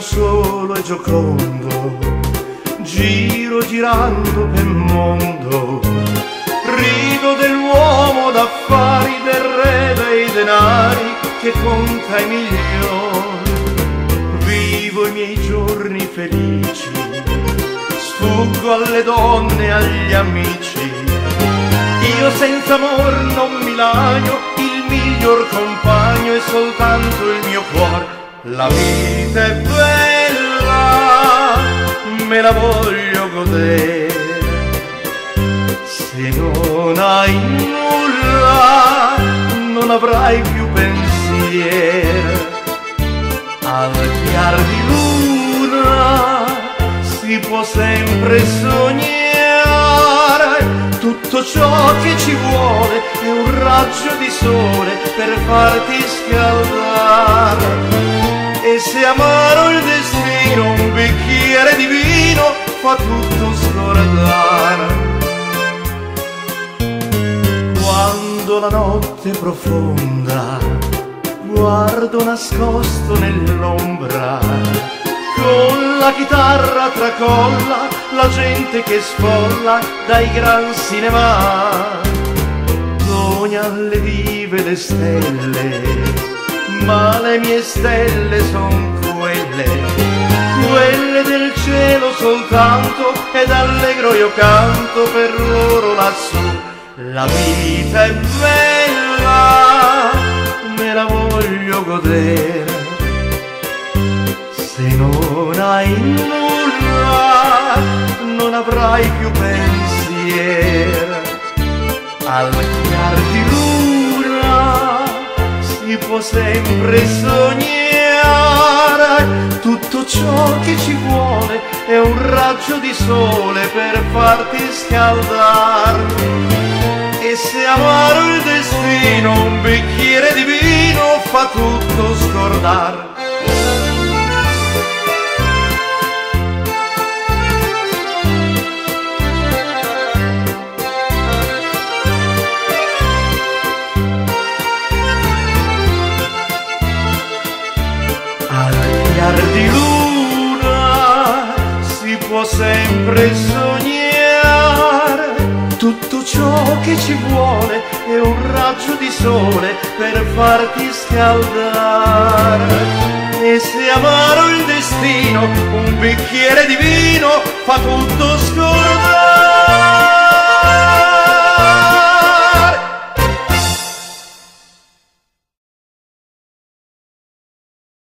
solo e giocondo, giro girando per mondo, rido dell'uomo d'affari, del re dei denari che conta i milioni, vivo i miei giorni felici, sfuggo alle donne agli amici, io senza amor non mi lagno, il miglior compagno è soltanto il mio cuore la vita è bella, me la voglio godere. Se non hai nulla, non avrai più pensiero. Al chiar di luna si può sempre sognare. Tutto ciò che ci vuole è un raggio di sole per farti scaldare e se amaro il destino un bicchiere di vino fa tutto scordare. Quando la notte profonda guardo nascosto nell'ombra con la chitarra tracolla la gente che sfolla dai gran cinema sogna alle vive le stelle ma le mie stelle son quelle, quelle del cielo soltanto ed allegro io canto per loro lassù. La vita è bella, me la voglio godere. Se non hai nulla, avrai più pensiero. Al chiar di luna si può sempre sognare. Tutto ciò che ci vuole è un raggio di sole per farti scaldare e se amaro il destino un bicchiere di vino fa tutto scordare Al di luna si può sempre sognare. Tutto ciò che ci vuole è un raggio di sole per farti scaldare. E se amaro il destino un bicchiere di vino fa tutto scordare